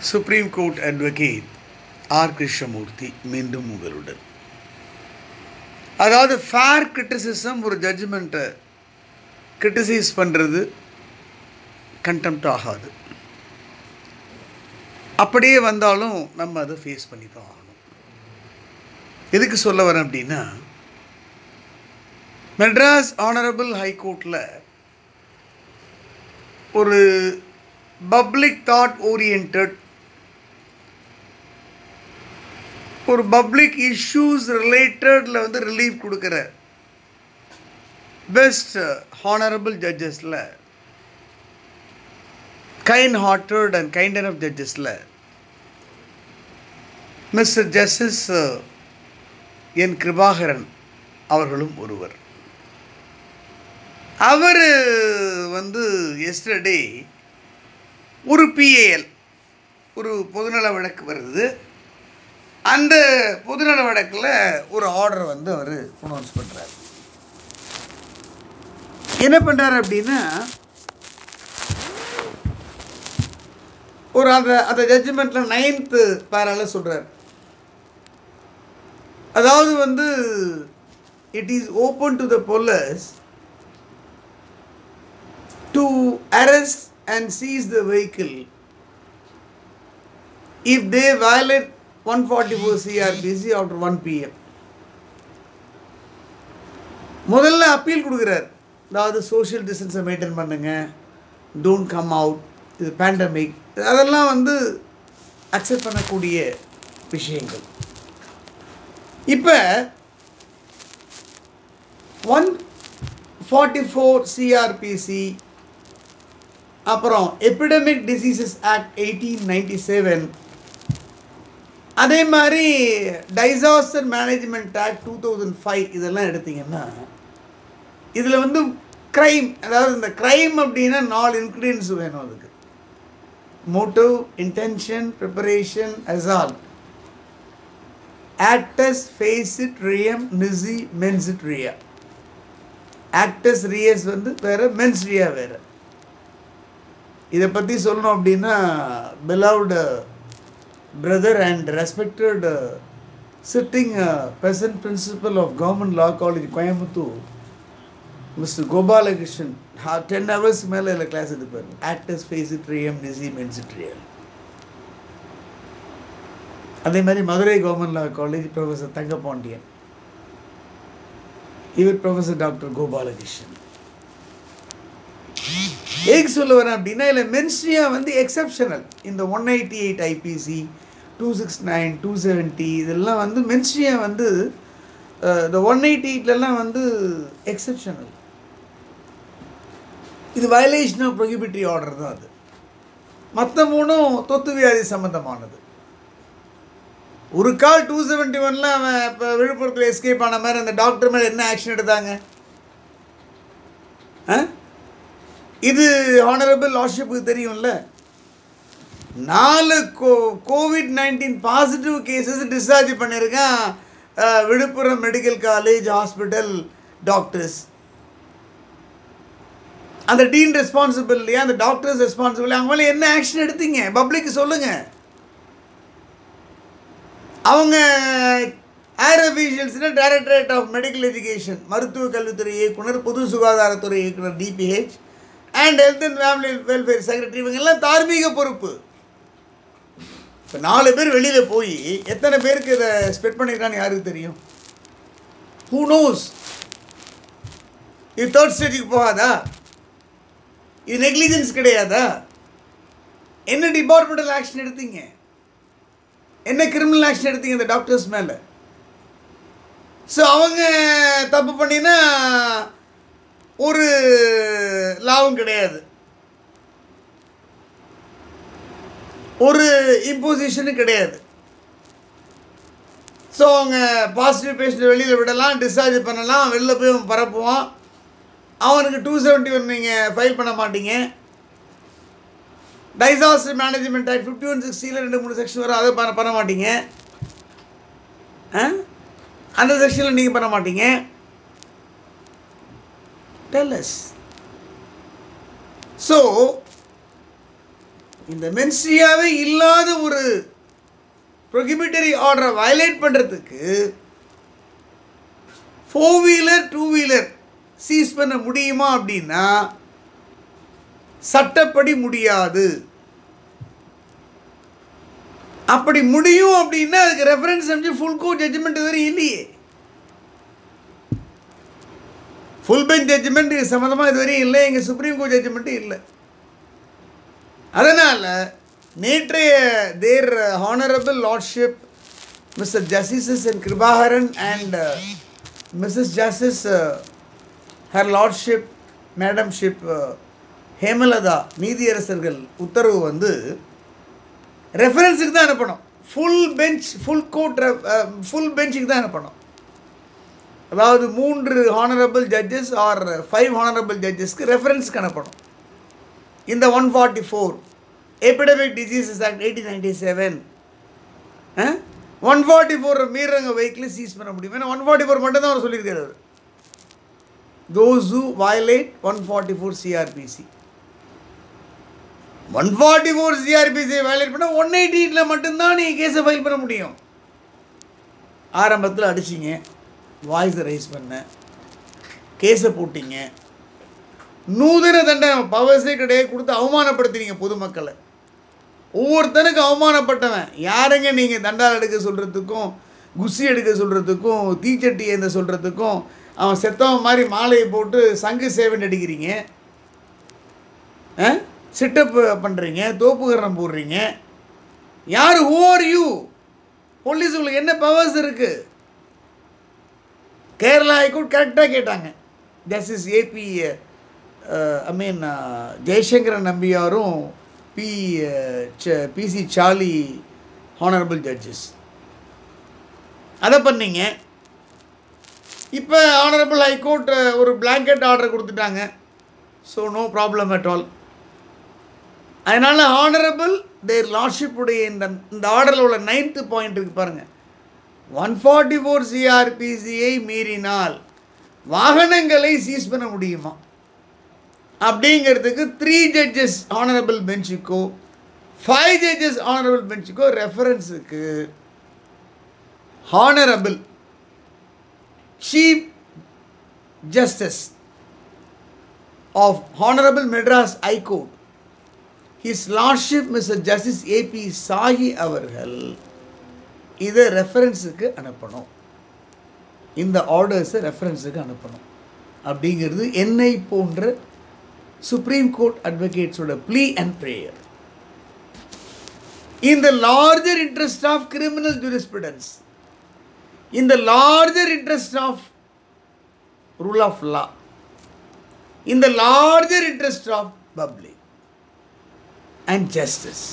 Supreme court advocate R Krishnamurthy மீண்டும் உங்களுடன். அதாவது ஃபேர் கிரிட்டிசிசம் ஒரு ஜட்ஜ்மெண்ட்டை கிரிட்டிசைஸ் பண்ணுறது கண்டெம்ட் ஆகாது. அப்படியே வந்தாலும் நம்ம அதை ஃபேஸ் பண்ணி தான் ஆகணும். எதுக்கு சொல்ல வரேன் அப்படின்னா மெட்ராஸ் ஆனரபிள் ஹைகோர்ட்டில் ஒரு பப்ளிக் தாட் ஓரியன்ட் ஒரு பப்ளிக் இஷ்யூஸ் ரிலேட்டடில் வந்து ரிலீஃப் கொடுக்குற best honourable ஜட்ஜஸில் kind hearted and kind of ஜட்ஜஸில் mister justice N Kirubakaran அவர்களும் ஒருவர். அவர் வந்து எஸ்டர்டே ஒரு பிஏஎல் ஒரு பொதுநல வழக்கு வருது. அந்த பொதுநல வழக்கில் ஒரு ஆர்டர் வந்து அவர் ப்ரொனவுன்ஸ் பண்ணுறாரு என்ன பண்ணுறாரு அப்படின்னா ஒரு அந்த அந்த ஜட்ஜ்மெண்ட்டில் நைன்த்து பேரால சொல்கிறார் அதாவது வந்து it is open to the police to arrest and seize the vehicle if they violate 144 CrPC after one PM முதல்ல அப்பீல் கொடுக்குறார். அதாவது சோஷியல் டிஸ்டன்ஸை மெயின்டைன் பண்ணுங்கள் டோன்ட் கம் அவுட் இது பேண்டமிக் அதெல்லாம் வந்து அக்செப்ட் பண்ணக்கூடிய விஷயங்கள். இப்போ ஒன் ஃபார்ட்டி ஃபோர் சிஆர்பிசி அப்புறம் epidemic diseases act eighteen ninety seven அதே மாதிரி disaster management act two thousand five இதெல்லாம் எடுத்திங்கன்னா இதில் வந்து க்ரைம் அதாவது இந்த க்ரைம் அப்படின்னா நாலு இன்க்ரீடியன்ஸ் வேணும் அதுக்கு. Motive intention preparation assault actus facit reum nisi mens sit rea actus reus வந்து வேறு மென்ஸ் ரியா வேறு. இதை பற்றி சொல்லணும் அப்படின்னா beloved brother and respected sitting present principal of government law college Coimbatore mister Gopalakrishnan ten hours மேலே இல்லை class எடுப்பார் ஆக்டர்ஸ் ஃபேசிட்ரியம் நிசி மென்சிட்ரியல் அதே மாதிரி Madurai government law college professor Thangapandian இவர் ப்ரொஃபஸர் டாக்டர் கோபாலகிருஷ்ணன். எதுக்கு சொல்ல வரேன் அப்படின்னா இல்லை மென்ஸ்ட்ரியா வந்து எக்ஸப்ஷனல் இந்த one eighty eight IPC two six nine two seventy இதெல்லாம் வந்து மென்ஸ்ட்ரியா வந்து இந்த ஒன் எயிட்டி எயிட்லலாம் வந்து எக்ஸப்ஷனல் இது வயலேஷன் ஆஃப் ப்ரொஹிபிட்ரி ஆர்டர் தான் அது. மற்ற மூணும் தொத்து வியாதி சம்மந்தமானது ஒரு கால் டூ செவன்ட்டி ஒனில் அவன் இப்போ விழுப்புரத்தில் எஸ்கேப் ஆன மாதிரி அந்த டாக்டர் மேலே என்ன ஆக்ஷன் எடுத்தாங்க? ஆ இது ஆனரபிள் லாஷிப்புக்கு தெரியும்ல? நாலு co covid nineteen positive cases discharge பண்ணியிருக்கேன் Villupuram medical college hospital doctors அந்த டீன் ரெஸ்பான்சிபிள் இல்லையா அந்த டாக்டர்ஸ் ரெஸ்பான்சிபிள் அவங்க மேலே என்ன ஆக்ஷன் எடுத்தீங்க? பப்ளிக் சொல்லுங்கள் அவங்க ஏர் அஃபீஷியல்ஸ்னால் டைரக்டரேட் ஆஃப் மெடிக்கல் எஜுகேஷன் மருத்துவ கல்வித்துறை இயக்குனர் பொது சுகாதாரத்துறை இயக்குனர் DPH and health and family welfare secretary இவங்கெல்லாம் தார்மீக பொறுப்பு. இப்போ நாலு பேர் வெளியில் போய் எத்தனை பேருக்கு இதை ஸ்பெட் பண்ணியிருக்கான்னு யாருக்கு தெரியும்? ஹூ நோஸ் இது தேர்ட் ஸ்டேஜுக்கு போகாதா? இது நெக்லிஜென்ஸ் கிடையாதா? என்ன டிபார்ட்மெண்டல் ஆக்ஷன் எடுத்தீங்க? என்ன கிரிமினல் ஆக்ஷன் எடுத்தீங்க இந்த டாக்டர்ஸ் மேலே? ஸோ அவங்க தப்பு பண்ணினா ஒரு லாபம் கிடையாது. ஒரு இம்போசிஷனும் கிடையாது. ஸோ அவங்க பாசிட்டிவ் பேஷண்ட் வெளியில் விடலாம் டிஸ்சார்ஜ் பண்ணலாம் வெளில போய் அவன் பரப்புவான் அவனுக்கு டூ செவன்ட்டி ஒன் நீங்கள் ஃபைல் பண்ண மாட்டீங்க. Disaster management act fifty one சிக்ஸ்டியில் ரெண்டு மூணு செக்ஷன் வரும். அதை பண்ண பண்ண மாட்டீங்க. அந்த செக்ஷனில் நீங்கள் பண்ண மாட்டீங்க. டெல்லஸ் ஸோ இந்த மென்ஸ்ட்ரியாவே இல்லாத ஒரு ப்ரொஹிபிட்டரி ஆர்டரை வயலேட் பண்ணுறதுக்கு four wheeler two wheeler seize பண்ண முடியுமா அப்படின்னா சட்டப்படி முடியாது. அப்படி முடியும் அப்படின்னா அதுக்கு ரெஃபரன்ஸ் செஞ்சு ஃபுல் கோர்ட் ஜட்ஜ்மெண்ட் வரை இல்லையே. ஃபுல் பெஞ்ச் ஜட்ஜ்மெண்ட் சம்மந்தமாக இதுவரையும் இல்லை எங்கள் சுப்ரீம் கோர்ட் ஜட்ஜ்மெண்ட்டும் இல்லை. அதனால் நேற்றைய their honourable lordship mister justices N Kirubakaran and uh, missus justice her lordship madamship Hemalatha நீதியரசர்கள் உத்தரவு வந்து ரெஃபரன்ஸுக்கு தான் அனுப்பணும். Full bench full court full பெஞ்சுக்கு தான் அனுப்பணும். அதாவது மூன்று honourable judges or five honourable ஜட்ஜஸ்க்கு ரெஃபரன்ஸ்க்கு அனுப்பணும். இந்த one forty four epidemic diseases act eighteen ninety seven one forty four மீறங்க vehicle seize பண்ண முடியும்? ஏன்னா ஒன் ஃபார்ட்டி ஃபோர் மட்டும் தான் அவர். சொல்லியிருக்காரு those who violate one forty four CrPC one forty four சிஆர்பிசியை violate பண்ணால் ஒன் எயிட்டியில் மட்டும்தான் நீங்கள் கேஸை ஃபைல் பண்ண முடியும். ஆரம்பத்தில் அடிச்சிங்க வாய்ஸை ரைஸ் பண்ண கேஸை போட்டிங்க நூதன தண்டனை பவர்ஸே கிடையாது கொடுத்து அவமானப்படுத்தினீங்க பொதுமக்களை. ஒவ்வொருத்தனுக்கும் அவமானப்பட்டவன். யாருங்க நீங்கள் தண்டால் எடுக்க சொல்கிறதுக்கும் குசி எடுக்க சொல்கிறதுக்கும் தீச்சட்டி ஏந்த சொல்கிறதுக்கும் அவன் செத்தவன் மாதிரி மாலையை போட்டு சங்கு சேவன் அடிக்கிறீங்க? சிட்டப்பு பண்ணுறீங்க தோப்புகரணம் போடுறீங்க. யார் ஓர் யூ போலீஸ் உங்களுக்கு என்ன பவர்ஸ் இருக்குது கேரளா ஹைகோர்ட் கரெக்டாக கேட்டாங்க. Justice AP I mean Jaishankaran நம்பியாரும் P PC Chaly honourable judges அதை பண்ணீங்க. இப்போ ஆனரபிள் ஹைகோர்ட் ஒரு பிளாங்கெட் ஆர்டர் கொடுத்துட்டாங்க. So no problem at all அதனால் ஆனரபிள் தேர் லார்ட்ஷிப்புடைய இந்த இந்த ஆர்டரில் உள்ள நைன்த்து பாயிண்ட் இருக்குது பாருங்கள் ஒன் ஃபார்ட்டி ஃபோர் சிஆர்பிசியை மீறினால் வாகனங்களை சீஸ் பண்ண முடியுமா? அப்படிங்கிறதுக்கு த்ரீ ஜட்ஜஸ் ஆனரபிள் பெஞ்சுக்கோ ஃபைவ் ஜட்ஜஸ் ஆனரபிள் பெஞ்சுக்கோ ரெஃபரன்ஸுக்கு honourable chief justice of honourable Madras high court his lordship mister justice AP Sahi அவர்கள் இதை ரெஃபரன்ஸுக்கு அனுப்பணும். இந்த ஆர்டர்ஸை ரெஃபரன்ஸுக்கு அனுப்பணும். அப்படிங்கிறது என்னை போன்ற supreme court அட்வொகேட்ஸோட plea and prayer in the larger interest of criminal jurisprudence, in the larger interest of rule of law, in the larger interest of public and justice.